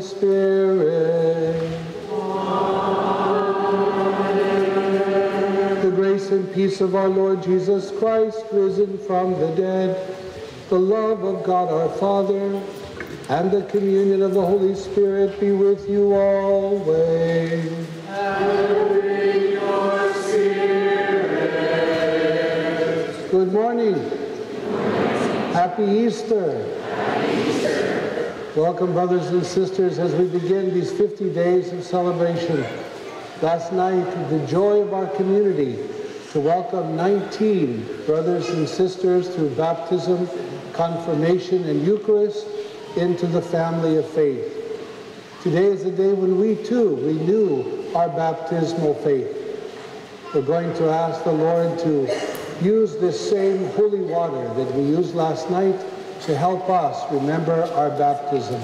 Spirit. The grace and peace of our Lord Jesus Christ, risen from the dead, the love of God our Father, and the communion of the Holy Spirit be with you always. Good morning. Happy Easter. Welcome, brothers and sisters, as we begin these 50 days of celebration. Last night, the joy of our community to welcome 19 brothers and sisters through baptism, confirmation, and Eucharist into the family of faith. Today is the day when we too renew our baptismal faith. We're going to ask the Lord to use this same holy water that we used last night to help us remember our baptism.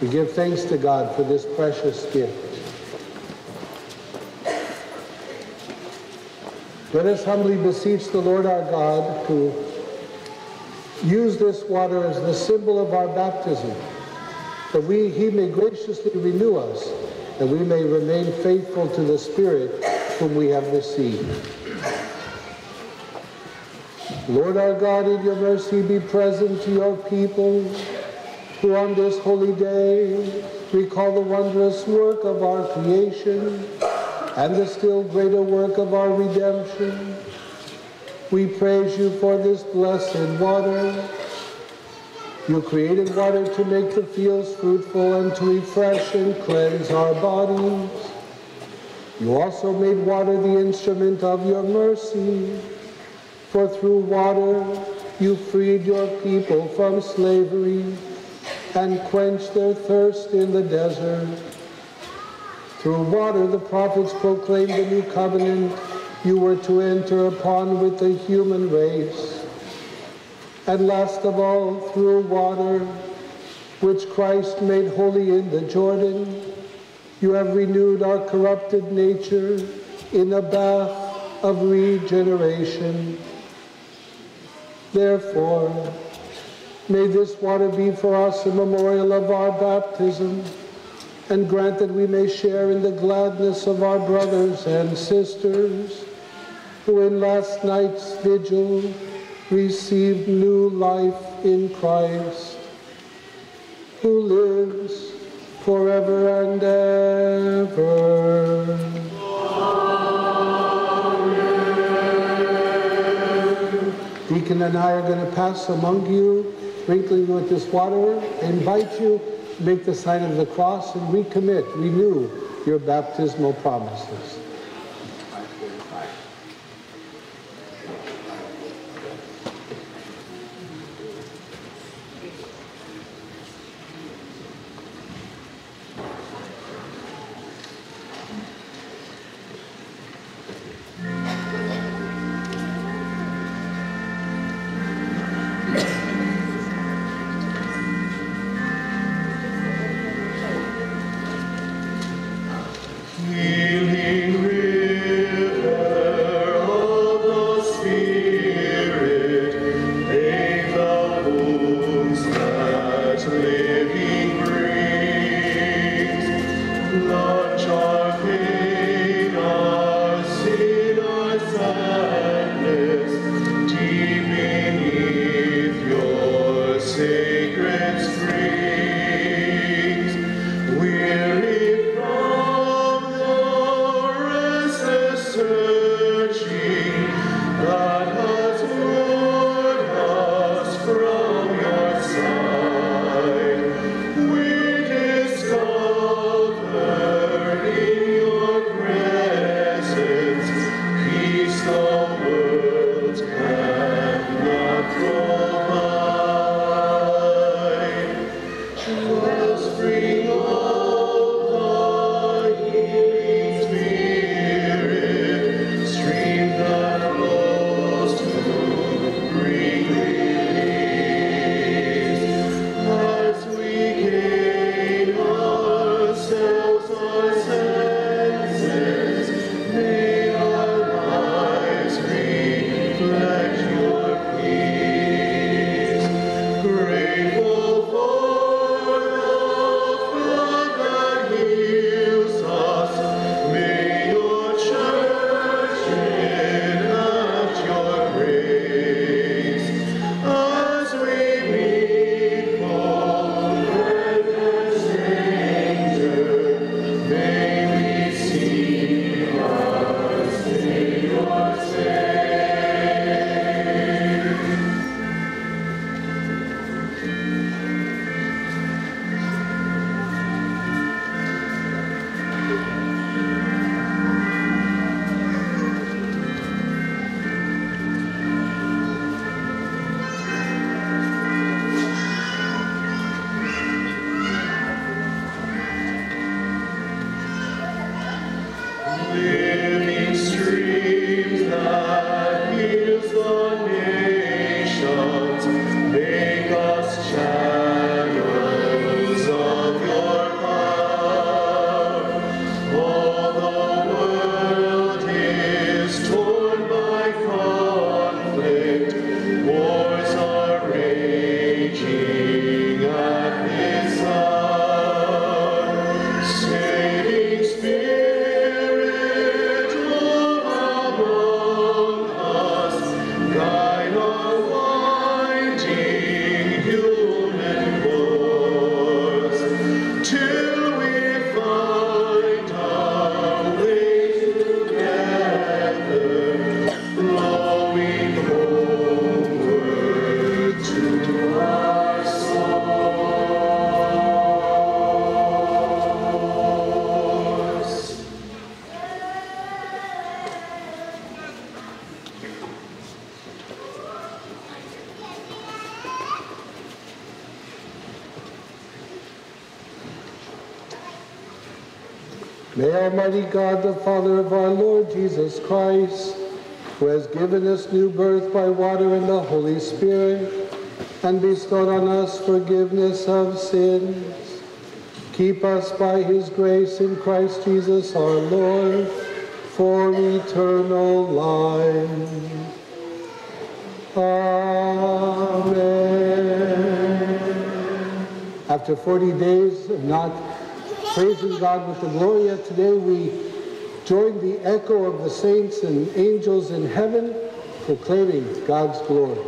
We give thanks to God for this precious gift. Let us humbly beseech the Lord our God to use this water as the symbol of our baptism, that we, he may graciously renew us, that we may remain faithful to the Spirit whom we have received. Lord our God, in your mercy be present to your people who on this holy day recall the wondrous work of our creation and the still greater work of our redemption. We praise you for this blessed water. You created water to make the fields fruitful and to refresh and cleanse our bodies. You also made water the instrument of your mercy. For through water you freed your people from slavery and quenched their thirst in the desert. Through water the prophets proclaimed the new covenant you were to enter upon with the human race. And last of all, through water, which Christ made holy in the Jordan, you have renewed our corrupted nature in a bath of regeneration. Therefore, may this water be for us a memorial of our baptism, and grant that we may share in the gladness of our brothers and sisters who in last night's vigil received new life in Christ, who lives forever and ever. Deacon and I are going to pass among you, sprinkling with this water, invite you make the sign of the cross and recommit, renew your baptismal promises. Almighty God, the Father of our Lord Jesus Christ, who has given us new birth by water and the Holy Spirit, and bestowed on us forgiveness of sins, keep us by his grace in Christ Jesus our Lord for eternal life. Amen. After 40 days of not praising God with the Gloria. Today we join the echo of the saints and angels in heaven proclaiming God's glory.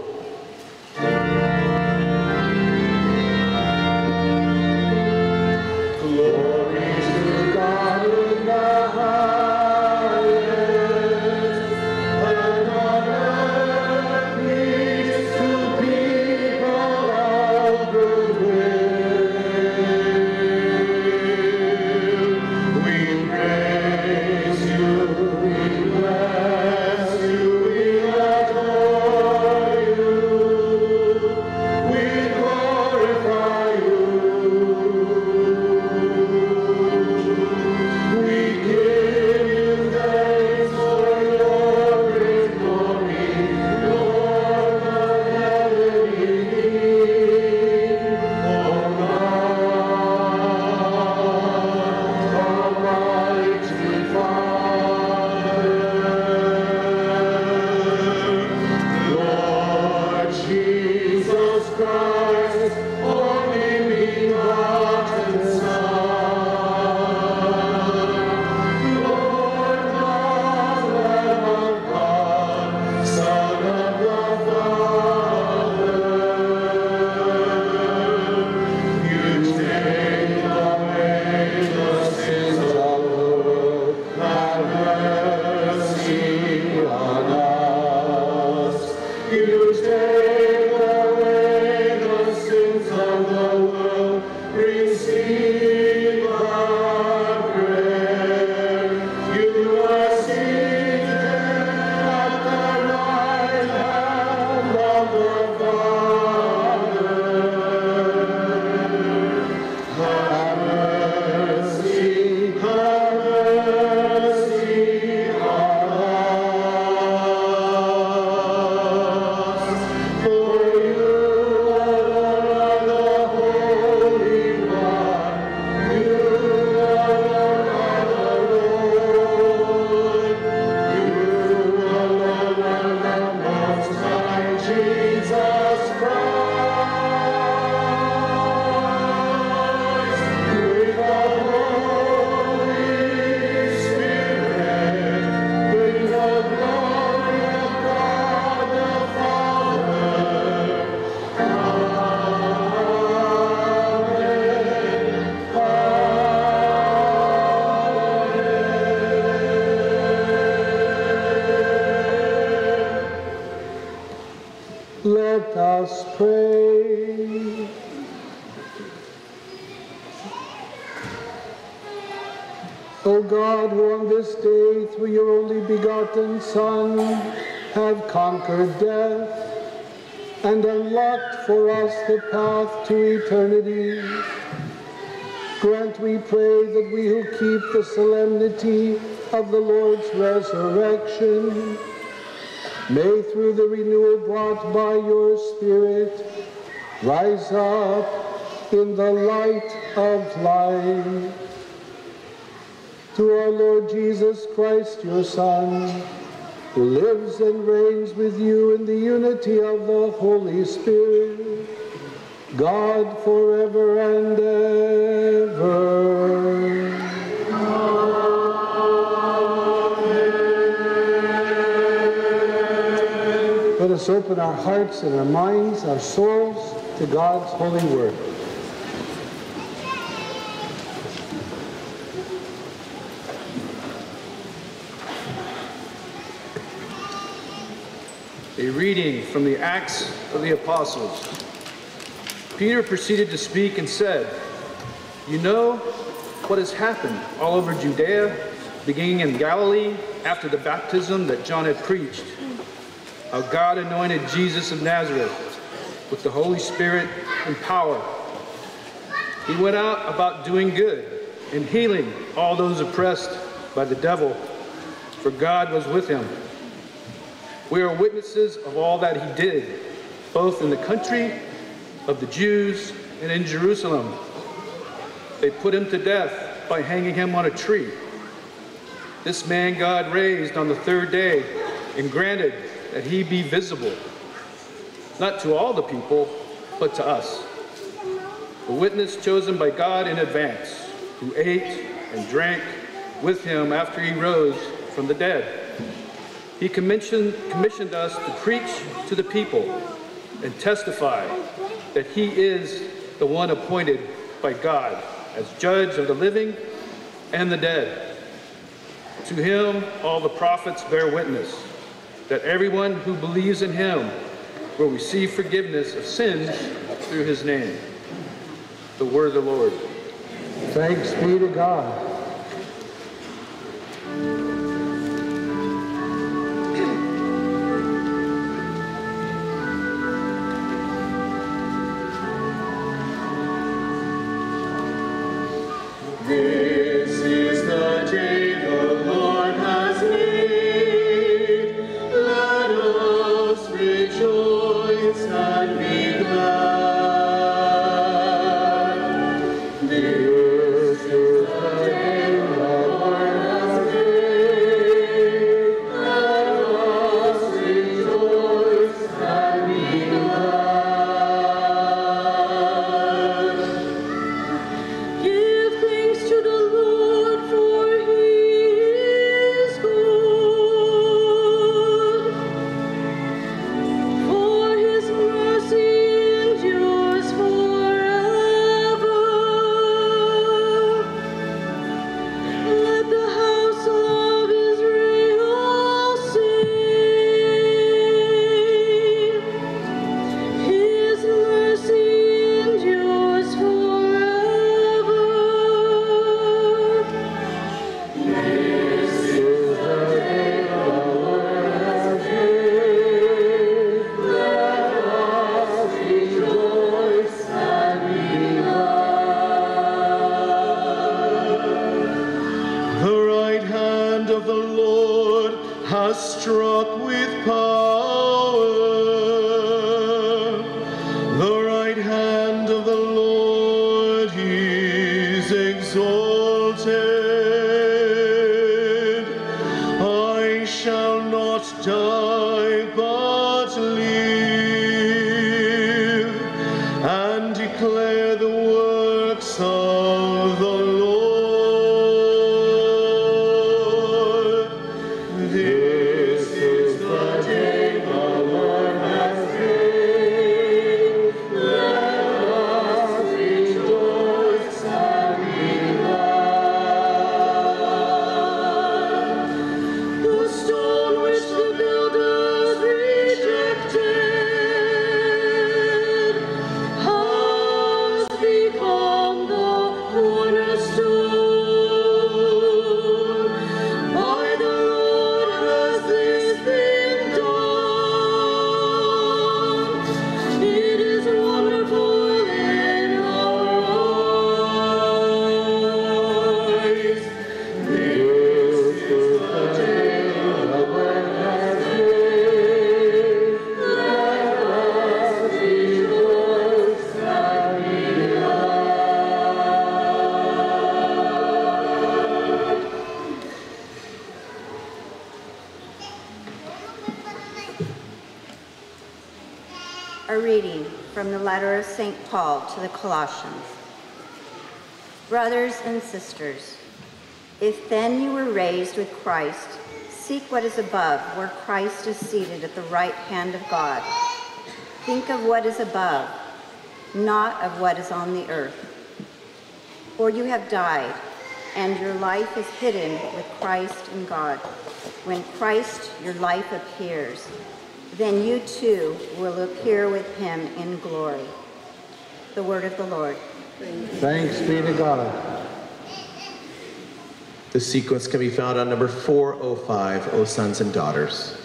hearts and our minds, our souls to God's holy word. A reading from the Acts of the Apostles. Peter proceeded to speak and said, You know what has happened all over Judea, beginning in Galilee after the baptism that John had preached how God anointed Jesus of Nazareth with the Holy Spirit and power. He went out about doing good and healing all those oppressed by the devil, for God was with him. We are witnesses of all that he did, both in the country of the Jews and in Jerusalem. They put him to death by hanging him on a tree. This man God raised on the third day and granted that he be visible, not to all the people, but to us. The witness chosen by God in advance, who ate and drank with him after he rose from the dead. He commissioned, commissioned us to preach to the people and testify that he is the one appointed by God as judge of the living and the dead. To him, all the prophets bear witness that everyone who believes in him will receive forgiveness of sins through his name. The word of the Lord. Thanks be to God. Letter of St. Paul to the Colossians. Brothers and sisters, if then you were raised with Christ, seek what is above, where Christ is seated at the right hand of God. Think of what is above, not of what is on the earth. For you have died, and your life is hidden with Christ in God. When Christ, your life, appears, then you too will appear with him in glory. The word of the Lord. Thanks be to God. The sequence can be found on number 405, O Sons and Daughters.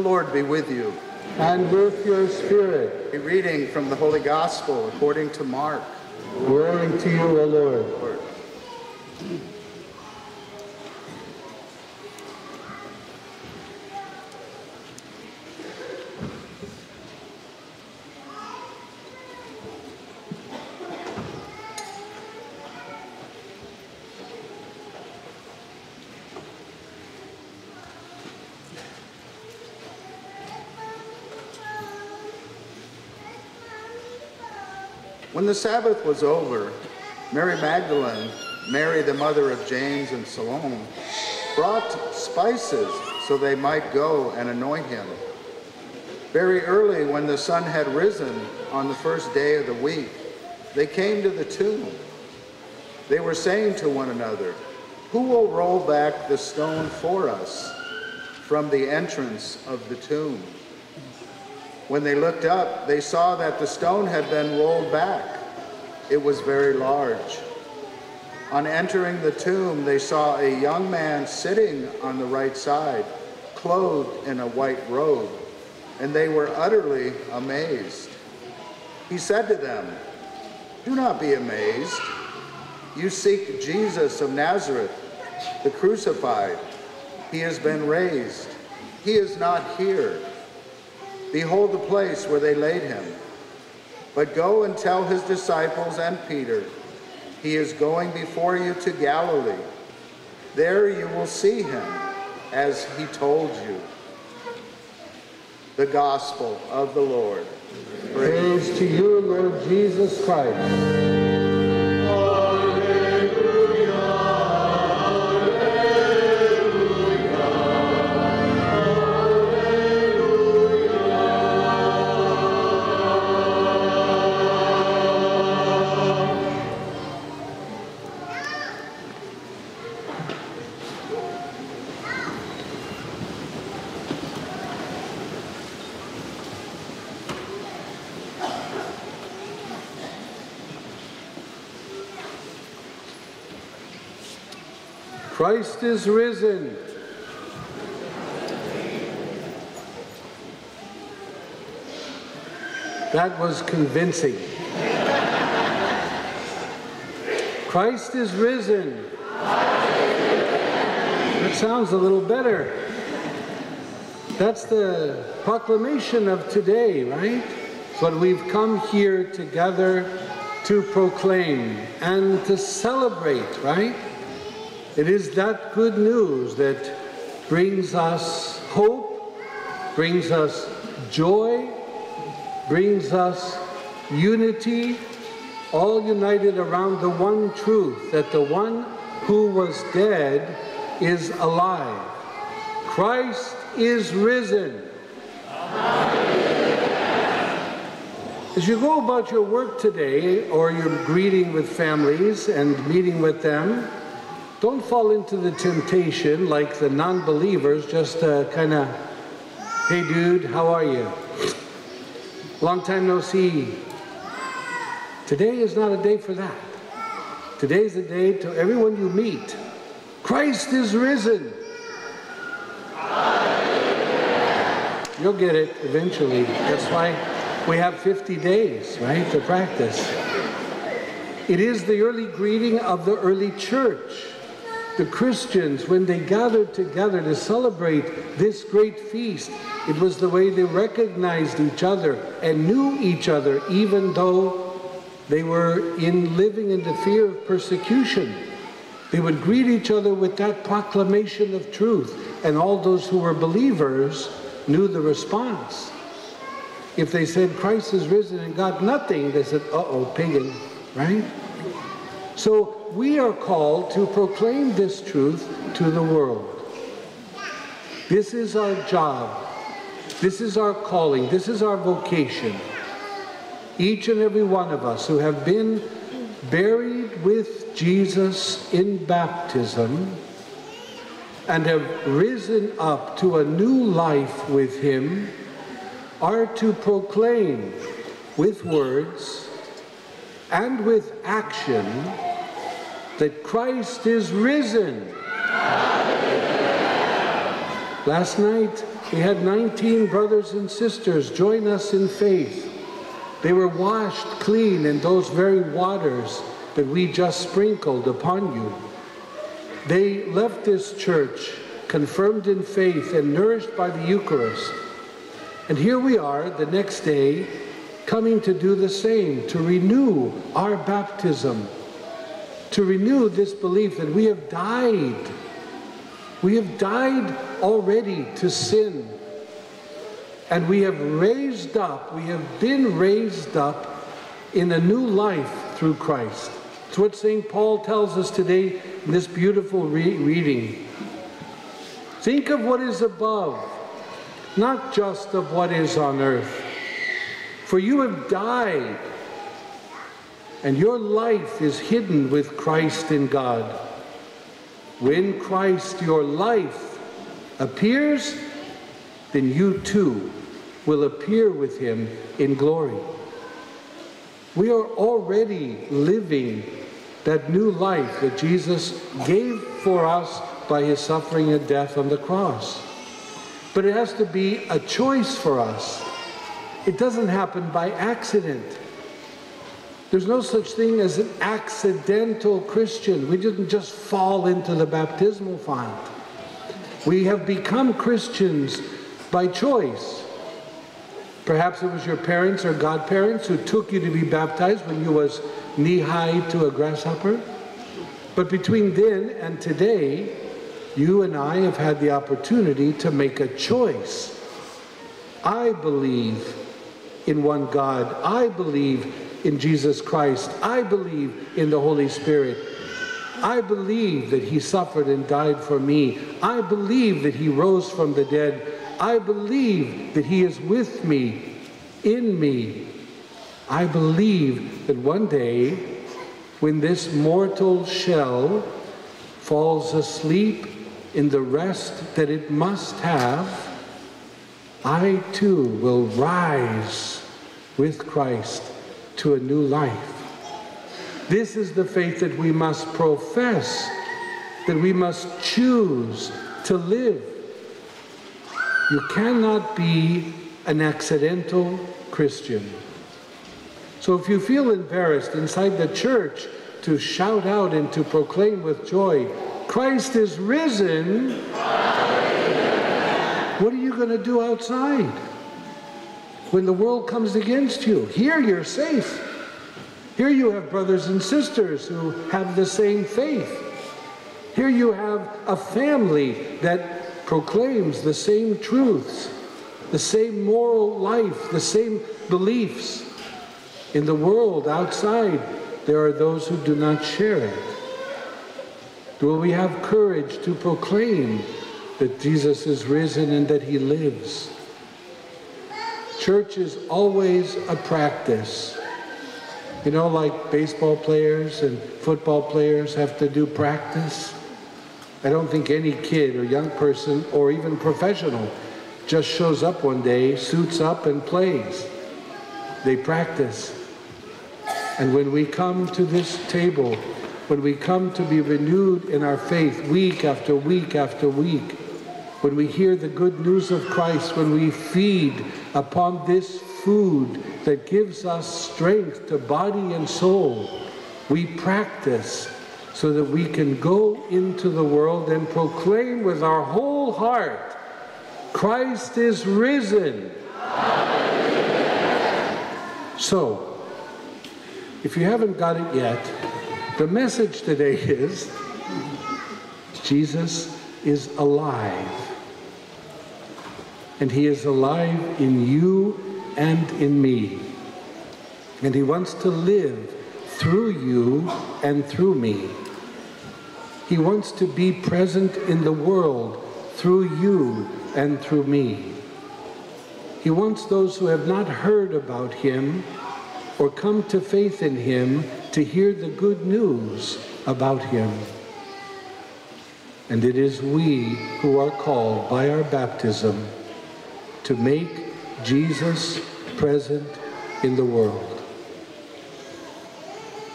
The Lord be with you. And with your spirit, A reading from the Holy Gospel according to Mark. glory to you, O Lord. When the Sabbath was over, Mary Magdalene, Mary the mother of James and Salome, brought spices so they might go and anoint him. Very early, when the sun had risen on the first day of the week, they came to the tomb. They were saying to one another, Who will roll back the stone for us from the entrance of the tomb? When they looked up, they saw that the stone had been rolled back. It was very large. On entering the tomb, they saw a young man sitting on the right side, clothed in a white robe, and they were utterly amazed. He said to them, Do not be amazed. You seek Jesus of Nazareth, the crucified. He has been raised. He is not here. Behold the place where they laid him. But go and tell his disciples and Peter, he is going before you to Galilee. There you will see him, as he told you. The Gospel of the Lord. Praise to you, Lord Jesus Christ. Christ is risen. That was convincing. Christ is risen. That sounds a little better. That's the proclamation of today, right? What we've come here together to proclaim and to celebrate, right? It is that good news that brings us hope, brings us joy, brings us unity, all united around the one truth that the one who was dead is alive. Christ is risen. As you go about your work today, or you're greeting with families and meeting with them, don't fall into the temptation like the non believers, just uh, to kind of, hey dude, how are you? Long time no see. Today is not a day for that. Today is a day to everyone you meet. Christ is risen. You'll get it eventually. That's why we have 50 days, right, to practice. It is the early greeting of the early church. The Christians, when they gathered together to celebrate this great feast, it was the way they recognized each other and knew each other, even though they were in living in the fear of persecution. They would greet each other with that proclamation of truth, and all those who were believers knew the response. If they said Christ is risen and got nothing, they said, uh oh, pagan, right? So we are called to proclaim this truth to the world. This is our job. This is our calling. This is our vocation. Each and every one of us who have been buried with Jesus in baptism and have risen up to a new life with him are to proclaim with words and with action that Christ is risen. Last night, we had 19 brothers and sisters join us in faith. They were washed clean in those very waters that we just sprinkled upon you. They left this church confirmed in faith and nourished by the Eucharist. And here we are the next day coming to do the same, to renew our baptism, to renew this belief that we have died. We have died already to sin. And we have raised up, we have been raised up in a new life through Christ. It's what St. Paul tells us today in this beautiful re reading. Think of what is above, not just of what is on earth. For you have died, and your life is hidden with Christ in God. When Christ, your life, appears, then you too will appear with him in glory. We are already living that new life that Jesus gave for us by his suffering and death on the cross. But it has to be a choice for us. It doesn't happen by accident. There's no such thing as an accidental Christian. We didn't just fall into the baptismal font. We have become Christians by choice. Perhaps it was your parents or godparents who took you to be baptized when you was knee-high to a grasshopper. But between then and today, you and I have had the opportunity to make a choice. I believe in one God. I believe in Jesus Christ. I believe in the Holy Spirit. I believe that he suffered and died for me. I believe that he rose from the dead. I believe that he is with me, in me. I believe that one day, when this mortal shell falls asleep in the rest that it must have, I too will rise with Christ to a new life. This is the faith that we must profess, that we must choose to live. You cannot be an accidental Christian. So if you feel embarrassed inside the church to shout out and to proclaim with joy, Christ is risen, what are you going to do outside? When the world comes against you, here you're safe. Here you have brothers and sisters who have the same faith. Here you have a family that proclaims the same truths, the same moral life, the same beliefs. In the world outside, there are those who do not share it. Will we have courage to proclaim that Jesus is risen and that he lives? Church is always a practice. You know, like baseball players and football players have to do practice. I don't think any kid or young person or even professional just shows up one day, suits up, and plays. They practice. And when we come to this table, when we come to be renewed in our faith week after week after week, when we hear the good news of Christ, when we feed upon this food that gives us strength to body and soul, we practice so that we can go into the world and proclaim with our whole heart Christ is risen. So, if you haven't got it yet, the message today is Jesus is alive. And he is alive in you and in me. And he wants to live through you and through me. He wants to be present in the world through you and through me. He wants those who have not heard about him or come to faith in him to hear the good news about him. And it is we who are called by our baptism to make Jesus present in the world.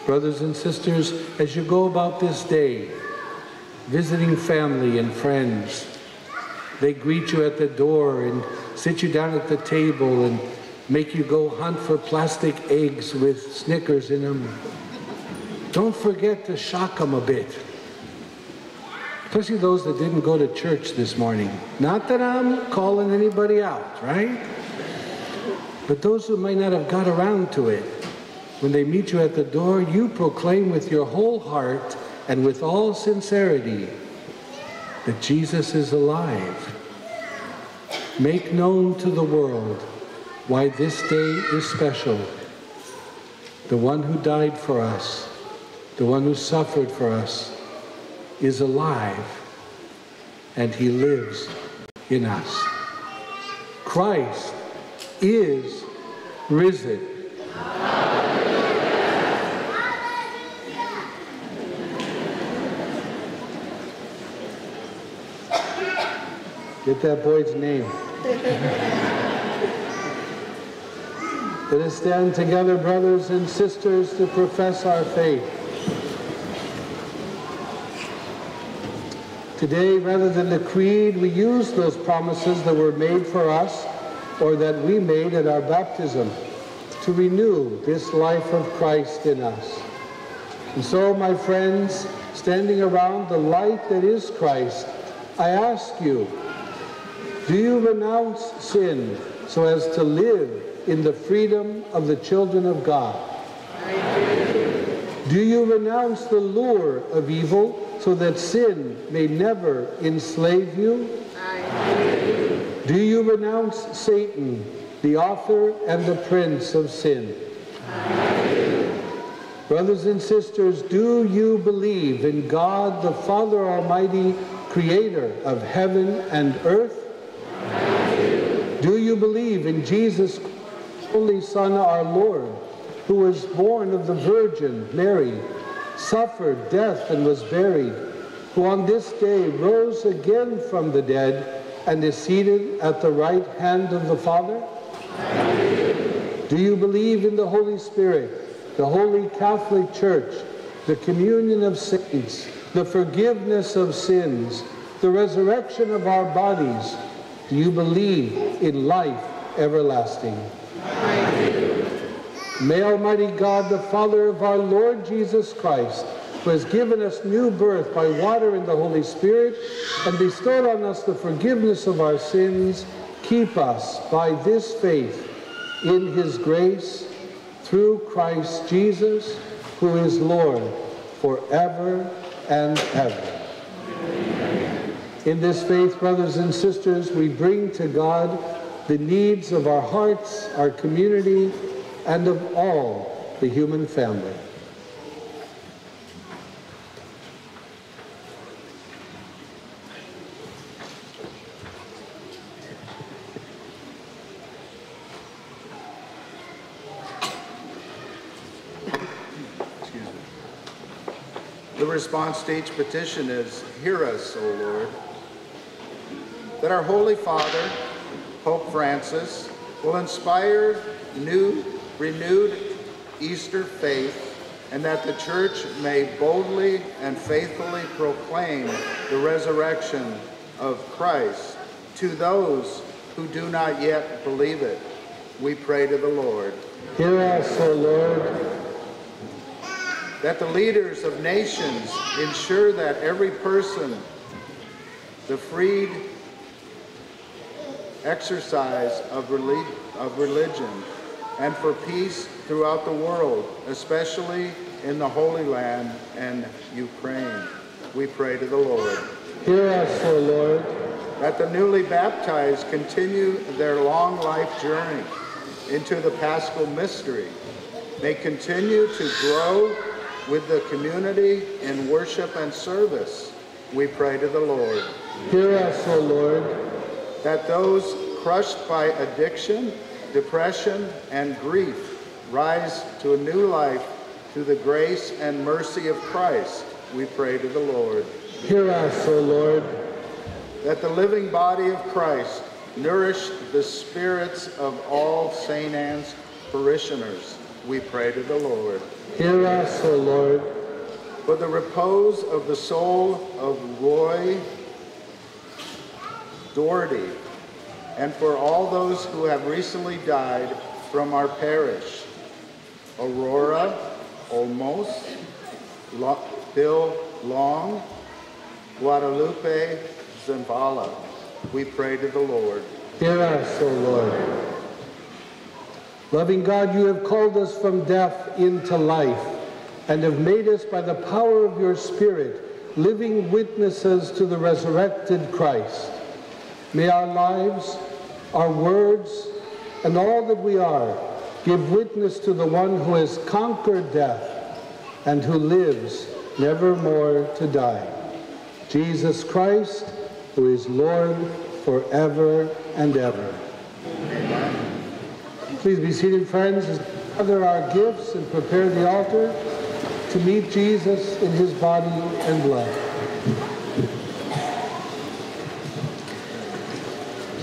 Brothers and sisters, as you go about this day, visiting family and friends. They greet you at the door and sit you down at the table and make you go hunt for plastic eggs with Snickers in them. Don't forget to shock them a bit. Especially those that didn't go to church this morning. Not that I'm calling anybody out, right? But those who might not have got around to it, when they meet you at the door, you proclaim with your whole heart and with all sincerity that Jesus is alive. Make known to the world why this day is special. The one who died for us, the one who suffered for us, is alive and he lives in us. Christ is risen. Get that boy's name. Let us stand together, brothers and sisters, to profess our faith. Today, rather than the creed, we use those promises that were made for us or that we made at our baptism to renew this life of Christ in us. And so, my friends, standing around the light that is Christ, I ask you, do you renounce sin so as to live in the freedom of the children of God? Do you renounce the lure of evil so that sin may never enslave you? Do you renounce Satan, the author and the prince of sin? Brothers and sisters, do you believe in God the Father Almighty, creator of heaven and earth? Do you believe in Jesus, only Son, our Lord, who was born of the Virgin Mary, suffered death and was buried, who on this day rose again from the dead and is seated at the right hand of the Father? Do you believe in the Holy Spirit, the Holy Catholic Church, the communion of saints, the forgiveness of sins, the resurrection of our bodies? Do you believe in life everlasting? May Almighty God, the Father of our Lord Jesus Christ, who has given us new birth by water and the Holy Spirit, and bestowed on us the forgiveness of our sins, keep us by this faith in his grace through Christ Jesus, who is Lord forever and ever. In this faith, brothers and sisters, we bring to God the needs of our hearts, our community, and of all the human family. The response to each petition is, Hear us, O Lord. That our Holy Father, Pope Francis, will inspire new, renewed Easter faith, and that the Church may boldly and faithfully proclaim the resurrection of Christ to those who do not yet believe it. We pray to the Lord. Hear us, O Lord. that the leaders of nations ensure that every person, the freed exercise of, of religion, and for peace throughout the world, especially in the Holy Land and Ukraine. We pray to the Lord. Hear us, O Lord. That the newly baptized continue their long life journey into the paschal mystery. May continue to grow with the community in worship and service. We pray to the Lord. Hear us, O Lord. That those crushed by addiction, depression, and grief rise to a new life through the grace and mercy of Christ. We pray to the Lord. Hear us, O Lord. that the living body of Christ nourish the spirits of all St. Anne's parishioners. We pray to the Lord. Hear us, O Lord. For the repose of the soul of Roy Doherty, and for all those who have recently died from our parish, Aurora Olmos, Lo- Bill Long, Guadalupe Zambala. We pray to the Lord. Hear us, O Lord. Loving God, you have called us from death into life and have made us by the power of your Spirit living witnesses to the resurrected Christ. May our lives, our words, and all that we are give witness to the one who has conquered death and who lives never more to die. Jesus Christ, who is Lord forever and ever. Please be seated, friends, as gather our gifts and prepare the altar to meet Jesus in his body and blood.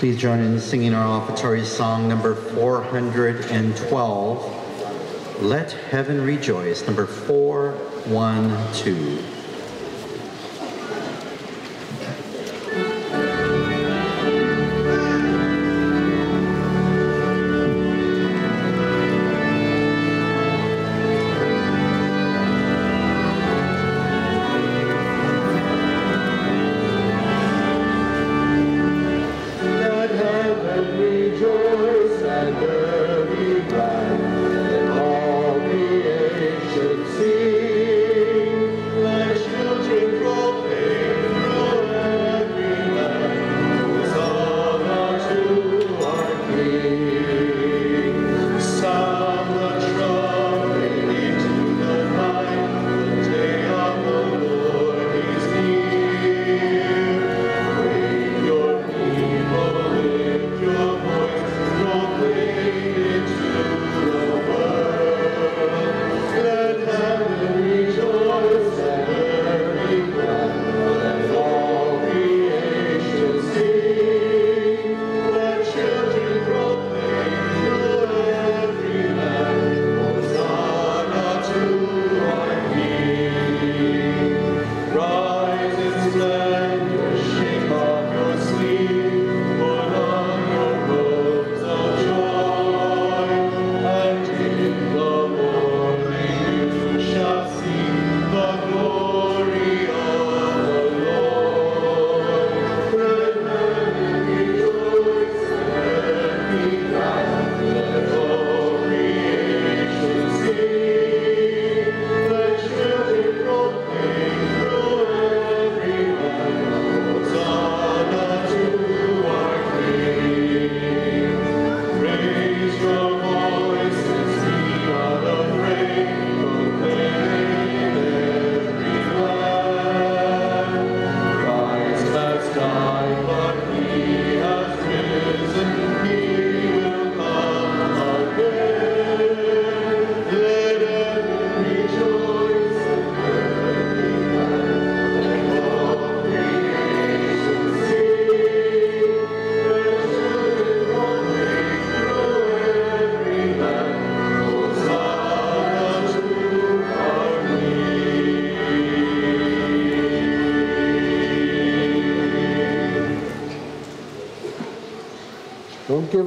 Please join in singing our offertory song number 412, Let Heaven Rejoice, number 412.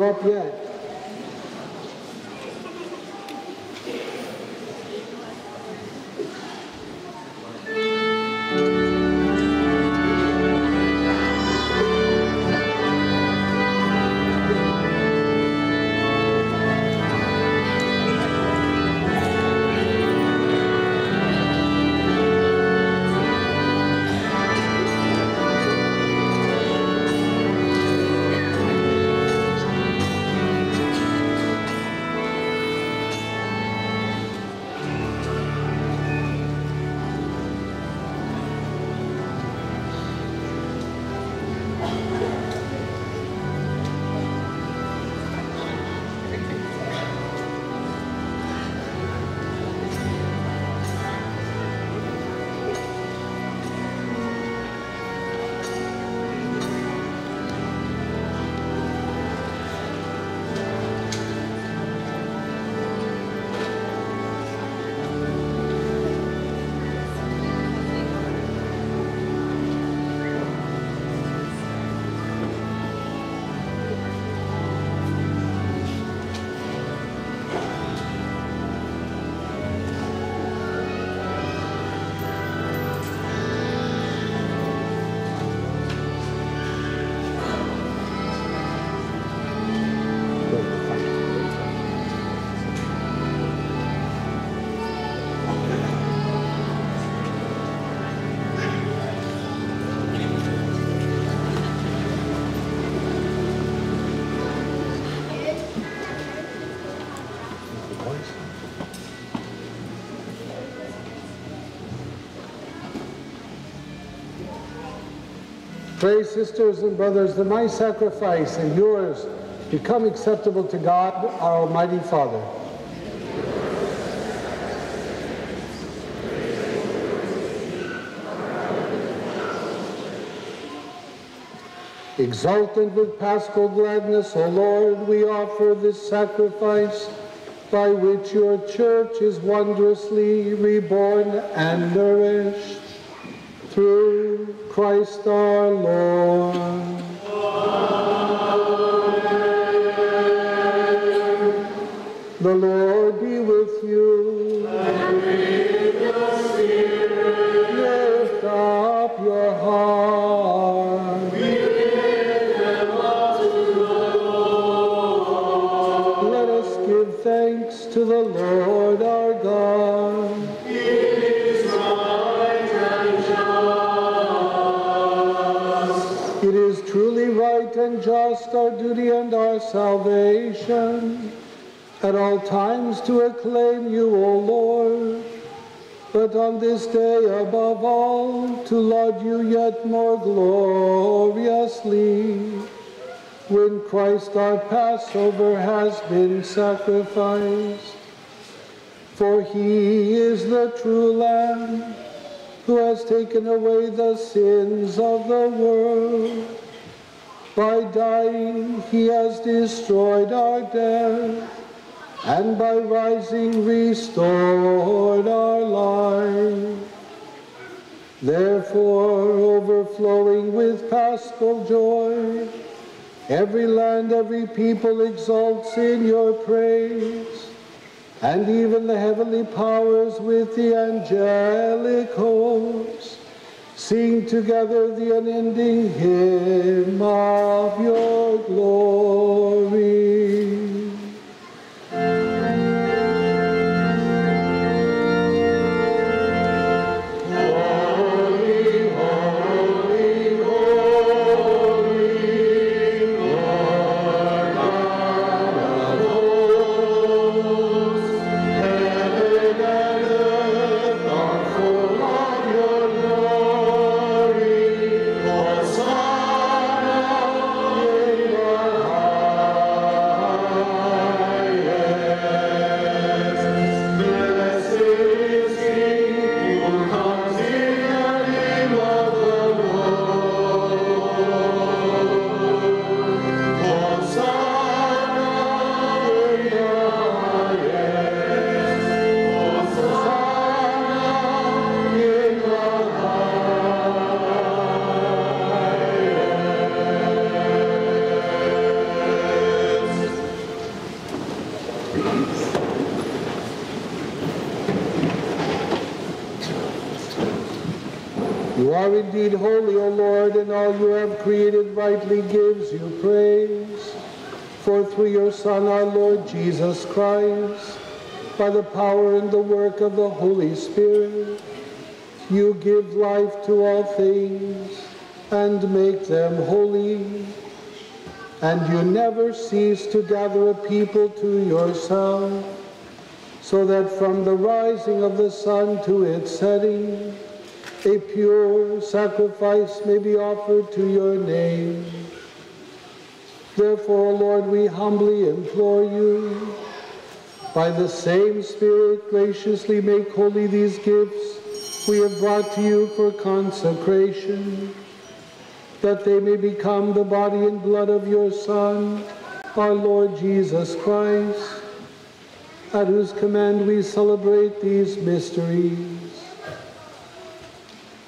Up yet. Pray, sisters and brothers, that my sacrifice and yours become acceptable to God, our Almighty Father. Exultant with paschal gladness, O Lord, we offer this sacrifice by which your church is wondrously reborn and nourished through Christ our Lord. The and our salvation, at all times to acclaim you, O Lord, but on this day above all to laud you yet more gloriously, when Christ our Passover has been sacrificed. For he is the true Lamb who has taken away the sins of the world. By dying, he has destroyed our death, and by rising, restored our life. Therefore, overflowing with paschal joy, every land, every people exalts in your praise and even the heavenly powers with the angelic hosts sing together the unending hymn of your glory. Created rightly gives you praise. For through your Son, our Lord Jesus Christ, by the power and the work of the Holy Spirit, you give life to all things and make them holy. And you never cease to gather a people to yourself, so that from the rising of the sun to its setting, a pure sacrifice may be offered to your name. Therefore, Lord, we humbly implore you, by the same Spirit, graciously make holy these gifts we have brought to you for consecration, that they may become the body and blood of your Son, our Lord Jesus Christ, at whose command we celebrate these mysteries.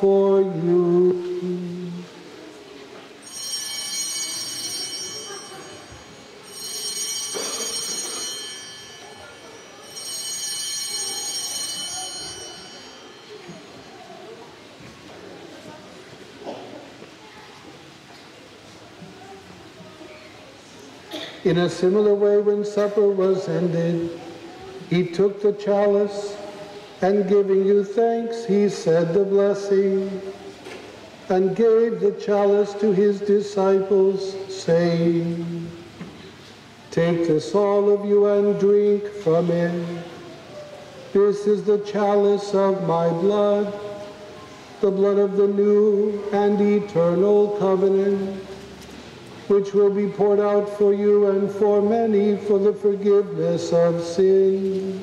for you. In a similar way, when supper was ended, he took the chalice, and giving you thanks, he said the blessing, and gave the chalice to his disciples, saying, Take this, all of you, and drink from it. This is the chalice of my blood, the blood of the new and eternal covenant which will be poured out for you and for many for the forgiveness of sin.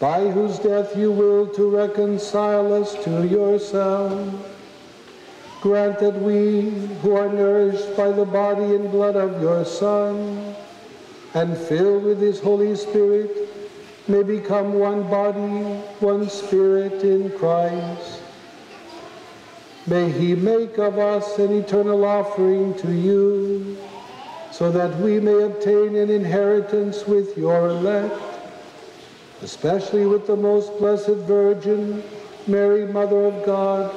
by whose death you will to reconcile us to yourself. Grant that we, who are nourished by the body and blood of your Son, and filled with his Holy Spirit, may become one body, one spirit in Christ. May he make of us an eternal offering to you, so that we may obtain an inheritance with your elect, especially with the most blessed Virgin, Mary, Mother of God,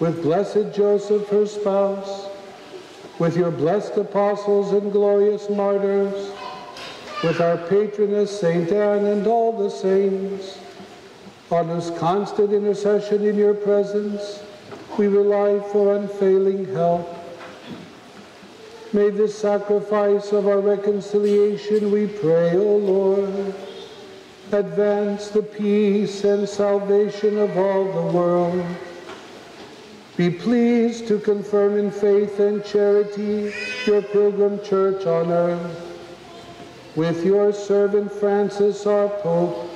with blessed Joseph, her spouse, with your blessed apostles and glorious martyrs, with our patroness, Saint Anne, and all the saints, on whose constant intercession in your presence we rely for unfailing help. May this sacrifice of our reconciliation, we pray, O Lord, advance the peace and salvation of all the world. Be pleased to confirm in faith and charity your pilgrim church on earth. With your servant Francis, our Pope,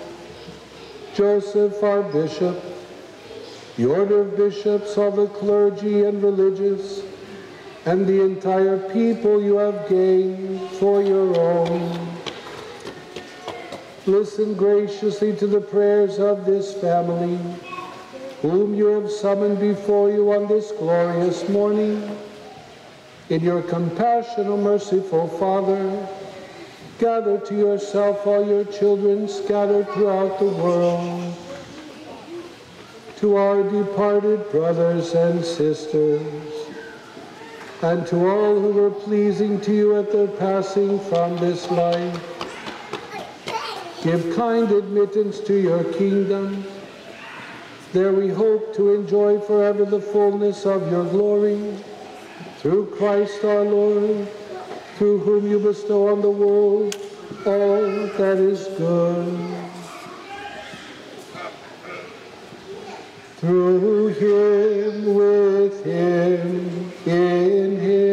Joseph, our Bishop, the order of bishops, all the clergy and religious, and the entire people you have gained for your own. Listen graciously to the prayers of this family, whom you have summoned before you on this glorious morning. In your compassion, O merciful Father, gather to yourself all your children scattered throughout the world. To our departed brothers and sisters, and to all who were pleasing to you at their passing from this life, give kind admittance to your kingdom. There we hope to enjoy forever the fullness of your glory. Through Christ our Lord, through whom you bestow on the world all that is good. Through him, with him, in him.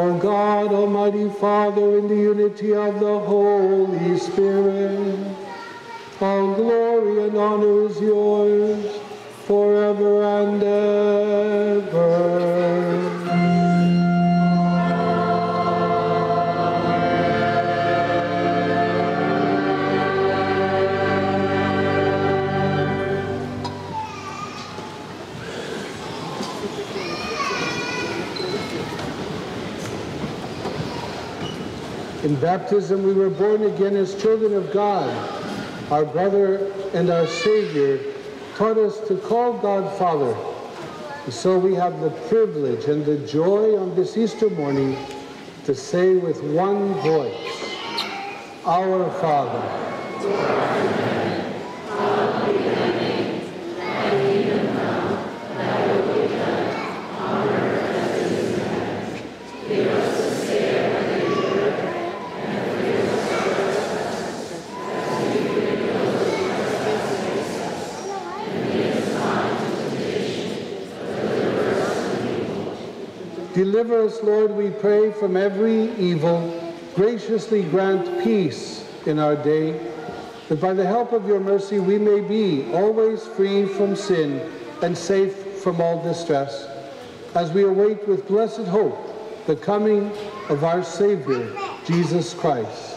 O God, Almighty Father, in the unity of the Holy Spirit, all glory and honor is yours forever and ever. Baptism, we were born again as children of God. Our brother and our Savior taught us to call God Father. So we have the privilege and the joy on this Easter morning to say with one voice, Our Father. Deliver us, Lord, we pray, from every evil. Graciously grant peace in our day, that by the help of your mercy we may be always free from sin and safe from all distress, as we await with blessed hope the coming of our Savior, Jesus Christ.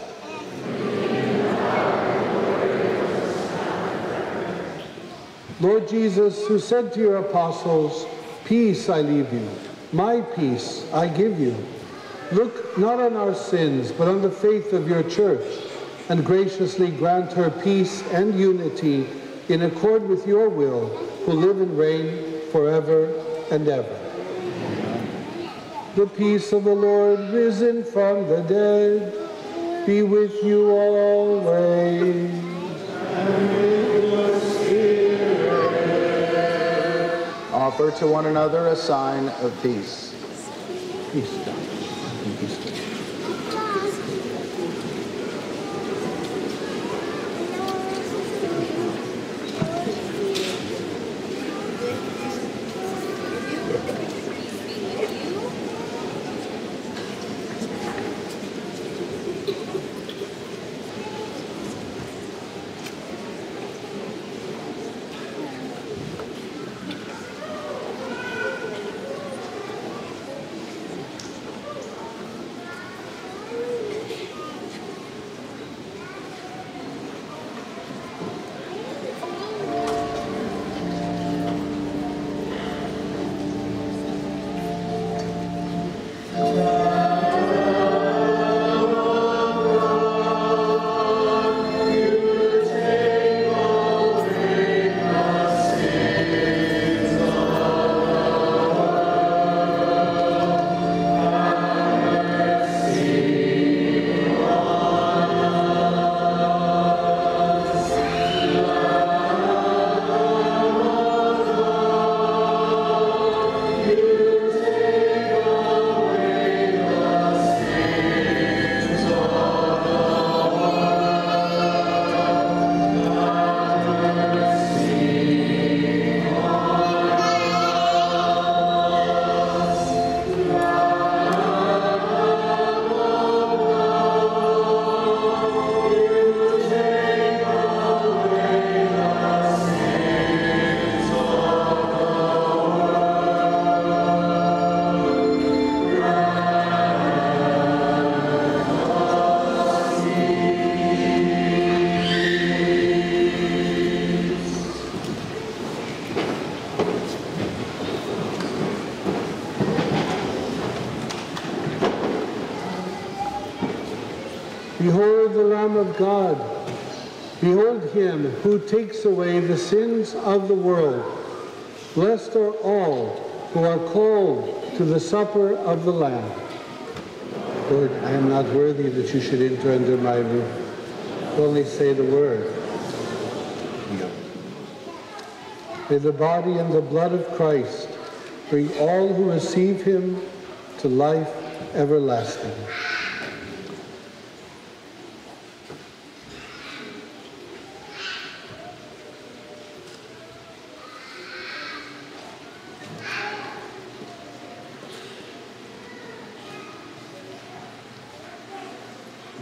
Lord Jesus, who said to your apostles, Peace I leave you, my peace I give you. Look not on our sins, but on the faith of your church, and graciously grant her peace and unity in accord with your will, who live and reign forever and ever. The peace of the Lord, risen from the dead, be with you always. Offer to one another a sign of peace. Peace, God. Behold him who takes away the sins of the world. Blessed are all who are called to the supper of the Lamb. Lord, I am not worthy that you should enter under my roof. Only say the word. May the body and the blood of Christ bring all who receive him to life everlasting.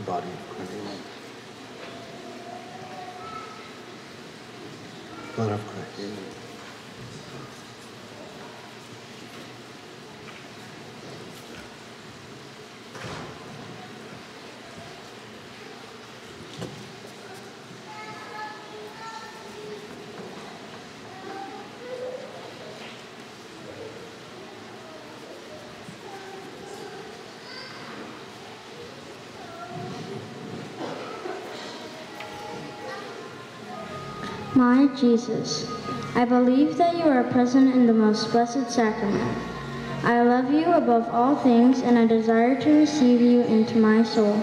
Body of Christ. Blood of Christ. My Jesus, I believe that you are present in the most blessed sacrament. I love you above all things and I desire to receive you into my soul.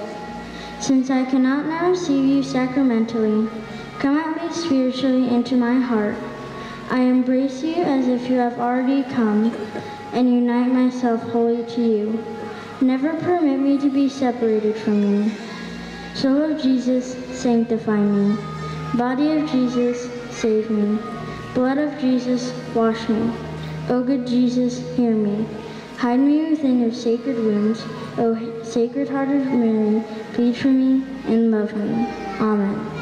Since I cannot now receive you sacramentally, come at me spiritually into my heart. I embrace you as if you have already come and unite myself wholly to you. Never permit me to be separated from you. Soul of Jesus, sanctify me. Body of Jesus, save me. Blood of Jesus, wash me. O good Jesus, hear me. Hide me within your sacred wounds. O sacred heart of Mary, plead for me and love me. Amen.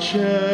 Regina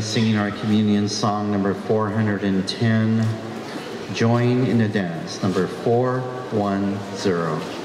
Singing our communion song number 410, Join in the Dance, number 410.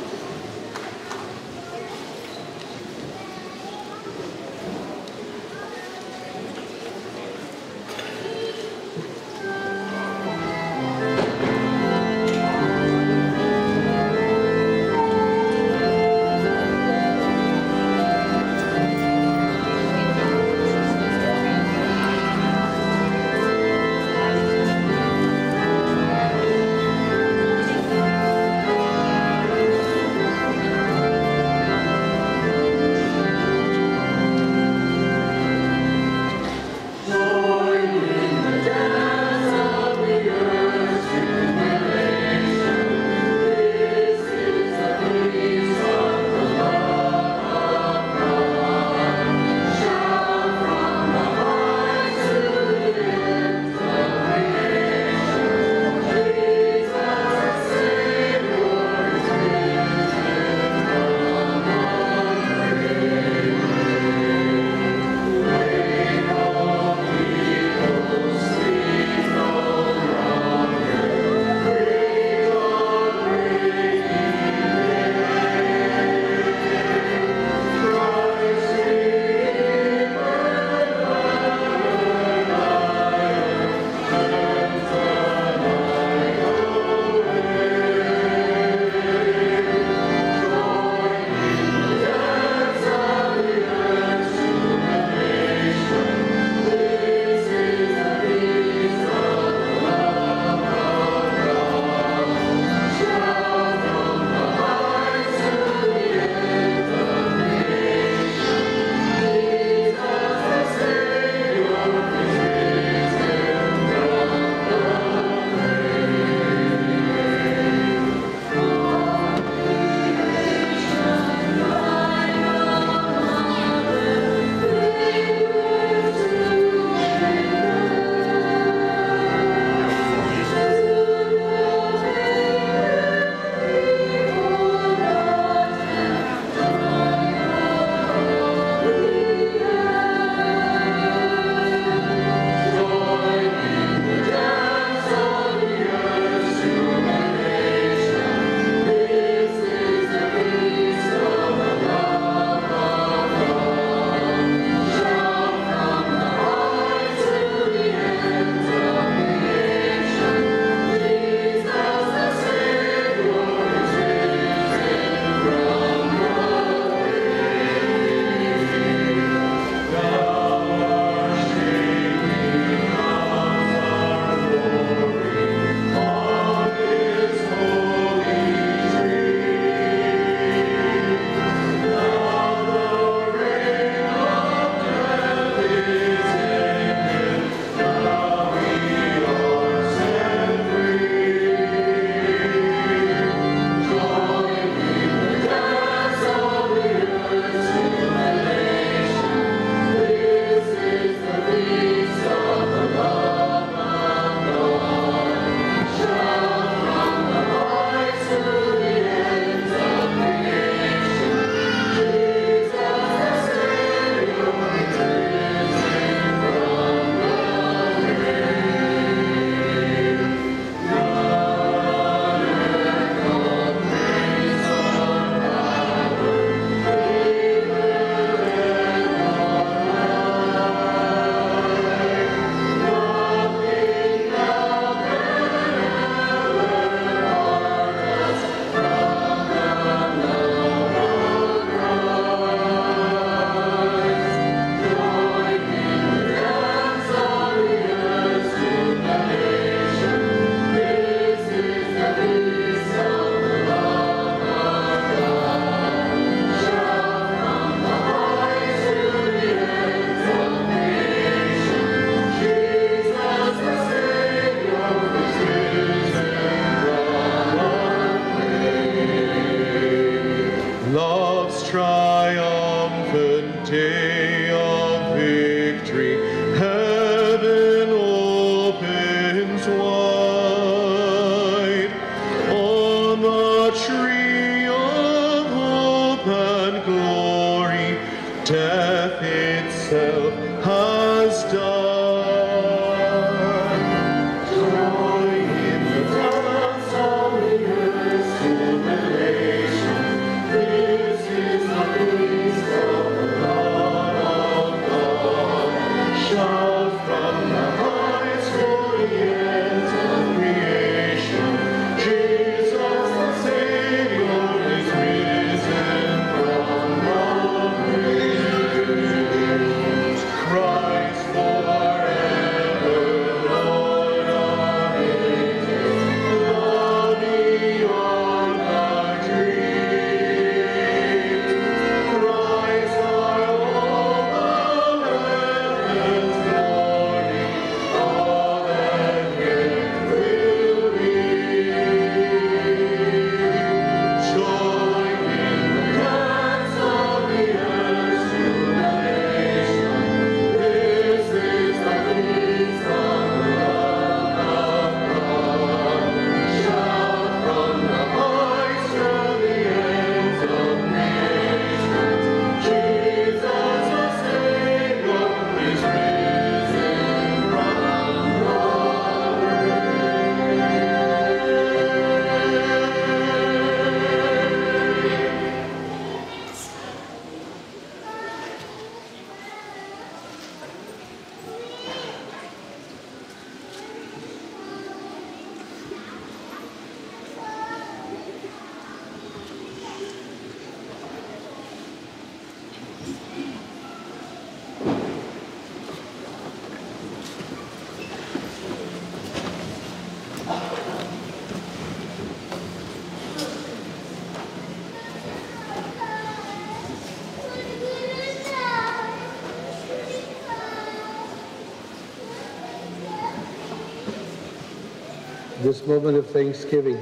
This moment of thanksgiving.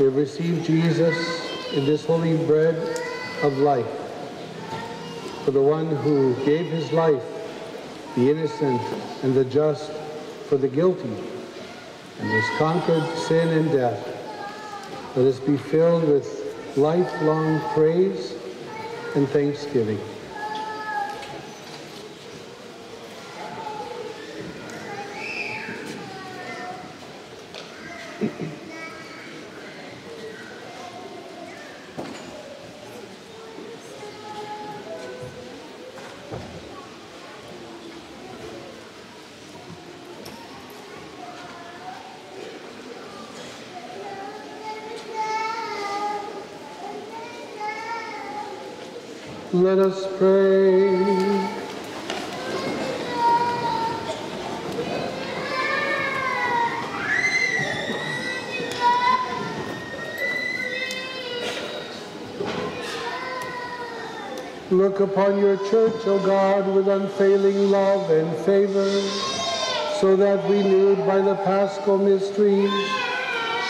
We have received Jesus in this holy bread of life. For the one who gave his life, the innocent and the just, for the guilty, and has conquered sin and death. Let us be filled with lifelong praise and thanksgiving. Upon your church, O God, with unfailing love and favor, so that renewed by the paschal mysteries,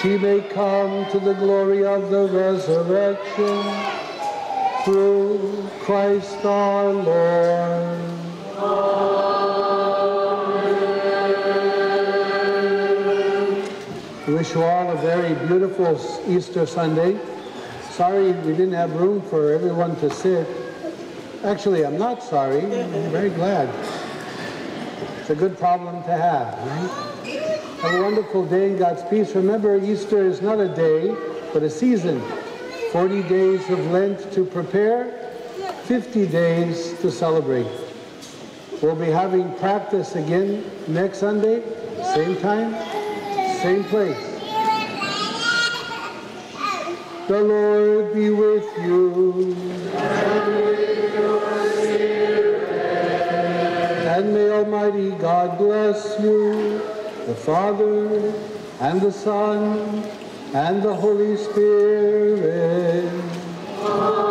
she may come to the glory of the resurrection through Christ our Lord. I wish you all a very beautiful Easter Sunday. Sorry we didn't have room for everyone to sit. Actually, I'm not sorry. I'm very glad. It's a good problem to have, right? Have a wonderful day in God's peace. Remember, Easter is not a day, but a season. 40 days of Lent to prepare, 50 days to celebrate. We'll be having practice again next Sunday, same time, same place. The Lord be with you. And may Almighty God bless you, the Father, and the Son, and the Holy Spirit. Amen.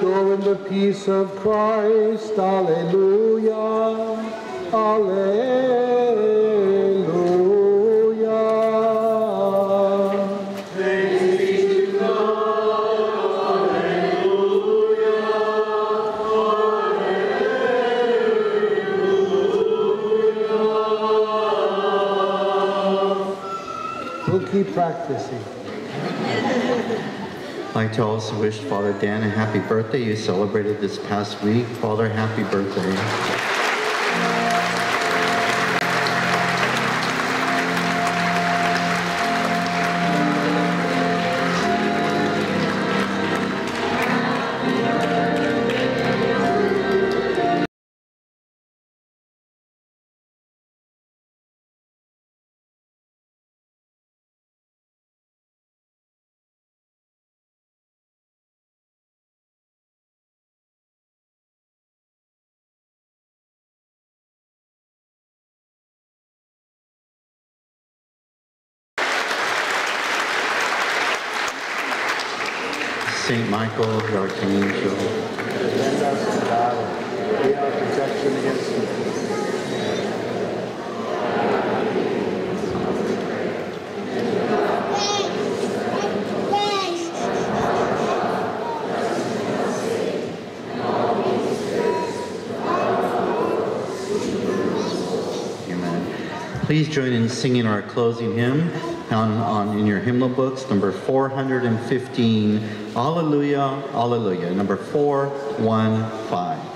Go in the peace of Christ. Alleluia. Alleluia. Like to also wish Father Dan a happy birthday. You celebrated this past week. Father, happy birthday. Michael, the Archangel, Defend us battle. Be our protection against evil. Please join in singing our closing hymn on, on in your hymnal books, number 415. Alleluia, Alleluia. Number 415.